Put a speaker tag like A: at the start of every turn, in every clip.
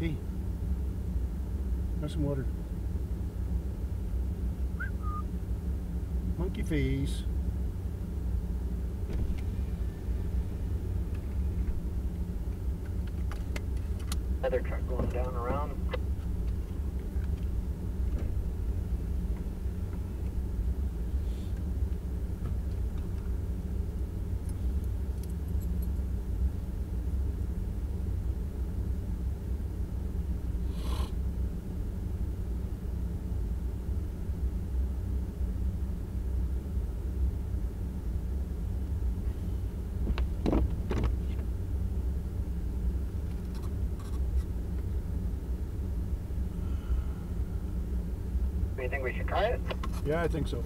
A: Hey, have some water. Monkey face.
B: Other truck going down around. You think we should try it?
A: Yeah, I think so.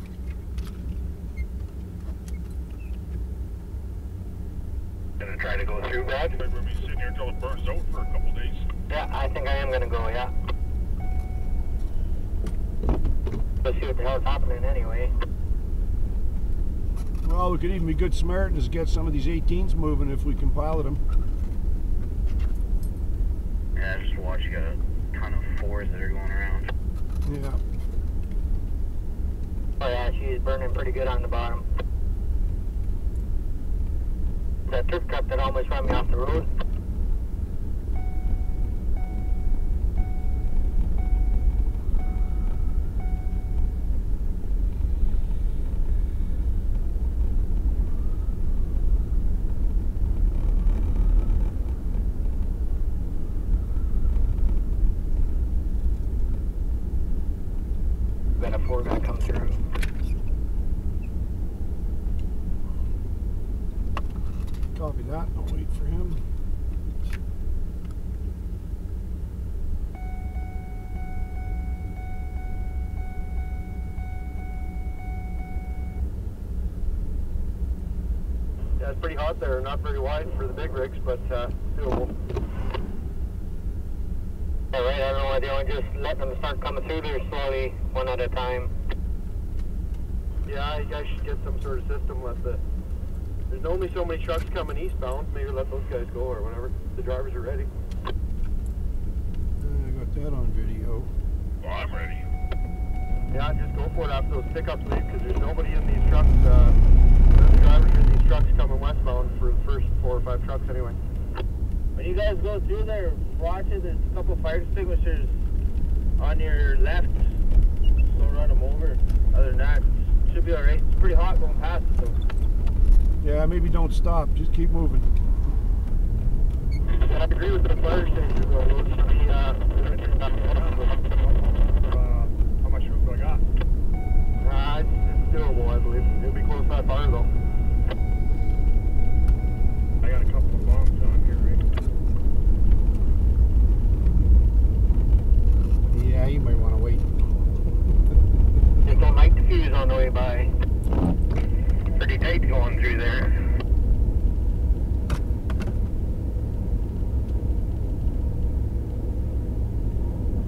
B: Gonna try to go through, Brad?
C: We're gonna be sitting here until it burns out for a couple days.
B: Yeah, I think I am gonna go, yeah. Let's see what the hell's happening anyway.
A: Well, we could even be good Samaritans to get some of these 18s moving if we can pilot them.
B: Yeah, just watch, you got a ton of fours that are going around.
A: Yeah.
B: Oh yeah, she's burning pretty good on the bottom. That turf truck that almost ran me off the road. A four come through.
A: Copy that. I'll wait for him.
D: Yeah, it's pretty hot there. Not very wide for the big rigs, but uh, doable.
B: All right, I don't know why they don't just let them start coming through there slowly, one at a time.
D: Yeah, you guys should get some sort of system. Let the there's only so many trucks coming eastbound. Maybe let those guys go or whatever. The drivers are ready.
A: Uh, I got that on video.
C: Well, I'm ready.
D: Yeah, just go for it after those pickups leave because there's nobody in these trucks. Uh, the drivers are in these trucks coming westbound for the first four or five trucks anyway.
B: When you guys go through there, watch it. There's a couple fire extinguishers on your left. Don't run them over. Other than that, should be all right. It's pretty hot going past it though.
A: Yeah, maybe don't stop. Just keep moving.
D: I agree with the fire extinguishers though. Those should be uh,
C: Uh, how much room do I got?
D: uh, it's, it's doable, I believe. It'll be close to that fire though.
C: I got a couple of bombs on here, right?
A: Yeah, you might want to wait.
B: Just don't light the fuse on the way by. Through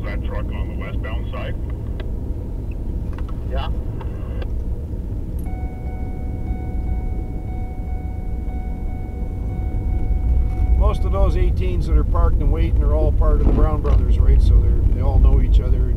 C: that truck on the westbound side?
D: Yeah.
A: Most of those 18s that are parked and waiting are all part of the Brown Brothers, right? So they all know each other.